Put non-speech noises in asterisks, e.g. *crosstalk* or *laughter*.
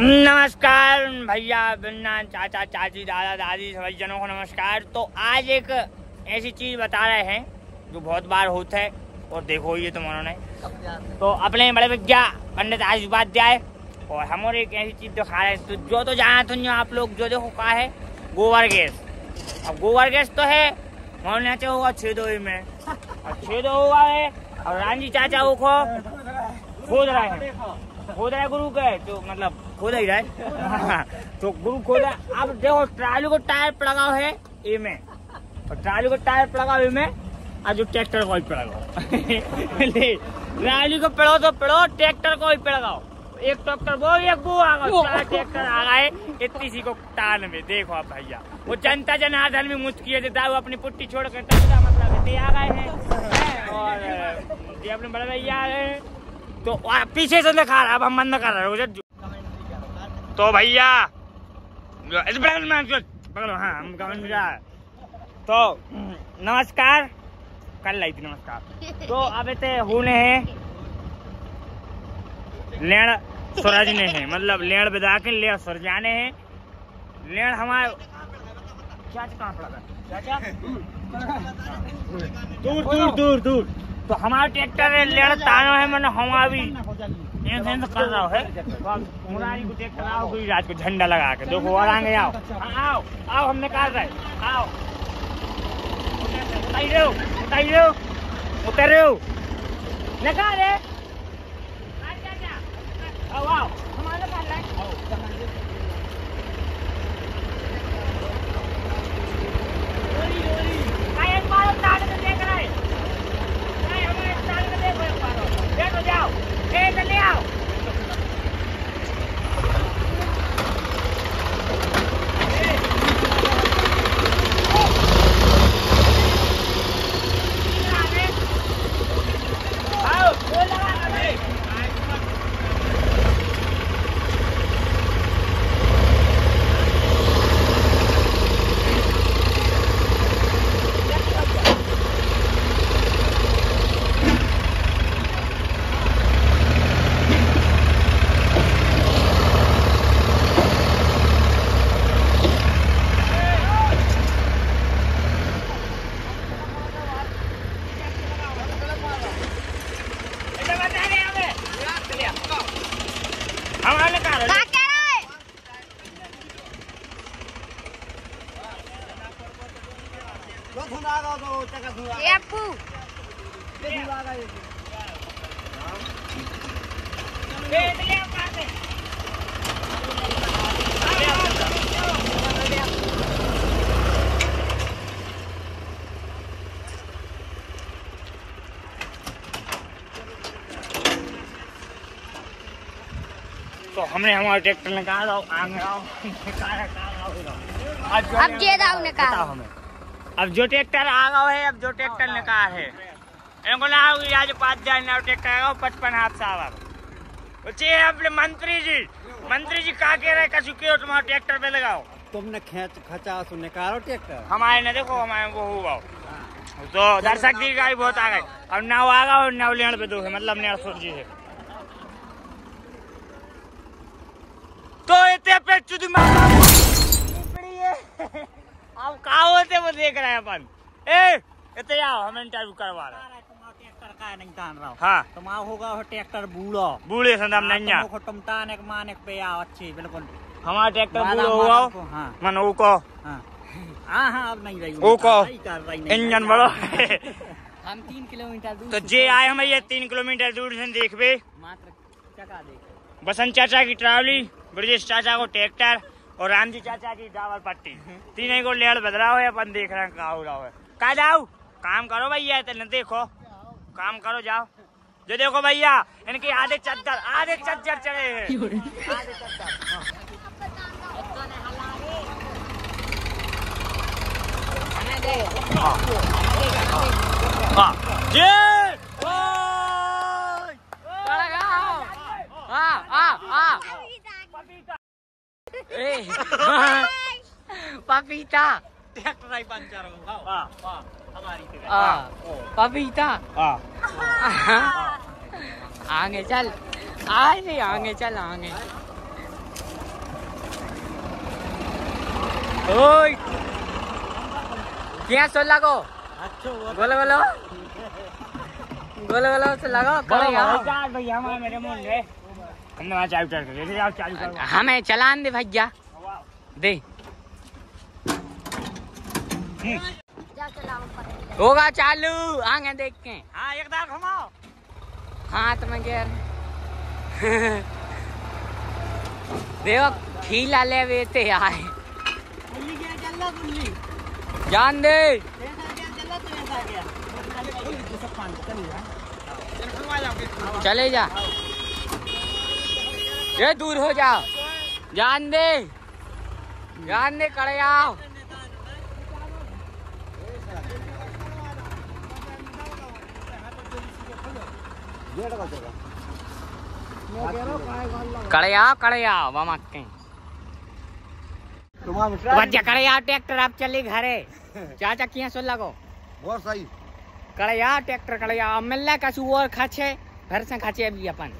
नमस्कार भैया, बिन्ना, चाचा, चाची, दादा, दादी, सभी जनों को नमस्कार। तो आज एक ऐसी चीज़ बता रहे हैं जो बहुत बार होता है और देखो ये तुम उन्होंने। तो अपने बड़े विज्ञा पंडित आज उपाध्याय और हम और एक ऐसी चीज़ दिखा रहे हैं। तो जो तो जाना तो नहीं आप लोग, जो देखो कहा है, गोबर गैस। अब गोबर गैस तो है मोहल्ले से होगा छेदोई में। और छेदो हुआ है और रांझी चाचा वो खो खोद रहे हैं। खोद रहे गुरु के तो मतलब खोद ही रहे *laughs* तो गुरु रहे अब देखो ट्राली को टायर पड़गा है ए में। और ट्राली को टायर पड़गा है में। और जो ट्रैक्टर को ही पड़गाओ *laughs* ले, ट्राली को पड़ो तो पड़ो ट्रैक्टर को ही पड़गाओ एक ट्रैक्टर वो एक वो आ गया। ट्रैक्टर आ गए इतनी सी को टान में। देखो आप भैया वो जनता जनार्दन में मुस्की है दाऊ अपनी पुट्टी छोड़ कर मतलब आ गए हैं। और ये अपने बड़े भैया आ गए तो पीछे से दिखा रहा है अब हम बंद कर रहे हैं तो भैया हाँ हम। तो नमस्कार। कल लाई थी नमस्कार। तो अब इतने होने हैं? लेण सूरज ने है मतलब लेण बिदा के लेण सूरज जाने हैं। लेण हमारे क्या कहाँ पड़ा था? चाचा दूर दूर दूर दूर। तो हमारा ट्रैक्टर है, लेण तानो है, मैंने हमारा। भी है तो को झंडा लगा के देखो और आगे आओ हाँ, आओ आओ हम निकाल रहे आओ उतर रहे हो निकाल रहे आओ आओ हमारे पास लाइन आओ डोरी डोरी काय एक बार ताड़ में देख रहा है काय हमारे ताड़ में देखो एक बार बैठो जाओ ए चले आओ आओ वो लगा दे इधर बता रहे हमें हमारे कहा का कह रहा है ये अप्पू तो हमने हमारा ट्रैक्टर निकाला आओ आगे आओ निकाला कहाँ आओ इधर। अब जो अब जे दाऊ ने कहा हमें। अब जो ट्रैक्टर आ गया है अब जो ट्रैक्टर है। इनको ना आज पाँच हज़ार ना ट्रैक्टर आ गया पचपन हाथ साहब बच्चे अपने मंत्री जी मंत्री जी कहा कह रहे कछु के तुम्हारा ट्रैक्टर पे लगाओ। तुमने खेच खचा सो निकालो ट्रैक्टर। हमारे ने देखो हमारे वो हुआ तो दर्शक दी गाड़ी बहुत आ गए। अब नाव आ गया और नाव लेने पे दो है मतलब नेड़ सुर जी है तो इतने पे चुद *laughs* अब कहा होते वो देख रहे हैं अपन। ए इतने आओ हम इंटरव्यू करवा रहे हैं। नहीं रहा हाँ। तुम होगा ट्रैक्टर बूढ़ो। बूढ़े संदम नहीं है तुम ताने के पे आओ अच्छी बिल्कुल। हमारा ट्रैक्टर बूढ़ो हाँ। मन हाँ। हाँ हाँ अब नहीं रही इंजन बड़ो हम तीन किलोमीटर दूर तो जे आए हम ये तीन किलोमीटर दूर से देखबे मात्र देख। बसंत चाचा की ट्रावली। ब्रजेश चाचा को ट्रैक्टर और रामजी चाचा की डावर पट्टी। तीनों को लेड़ बदला हुआ है अपन देख रहे हैं कहा हो रहा है कहा जाओ? काम करो भैया तो न देखो। काम करो जाओ। जो देखो भैया इनकी आधे चद्दर आधे चद्दर चढ़े हैं। *laughs* आधे चद्दर हाँ। जी ओए! हाँ हाँ हाँ पपीता ट्रैक्टर आई पंचर होगा हाँ वाह हमारी तो हाँ पपीता हाँ आगे चल आगे आगे चल आगे ओए क्या सो लगो बोलो बोलो बोलो बोलो से लगो करो यार चार भैया हमारे मेरे मुंडे हमने वहाँ चालू कर दिया आप चालू करो हमें चलान दे भैया दे। होगा चालू आगे देख। के हाँ एक दाल घुमाओ। हाथ में गिर। देखो खीला ले बेते आए। जान दे। चले जा। ये दूर हो जाओ। जान दे। जान दे कड़े आओ कड़े आओ कड़े आओ मामा के बच्चा कड़े ट्रैक्टर आप चली घरे। चाचा किया सो लगो। बहुत सही। कड़े आओ ट्रैक्टर कड़े आओ मिल रहा कछु और खाचे घर से खाचे अभी अपन।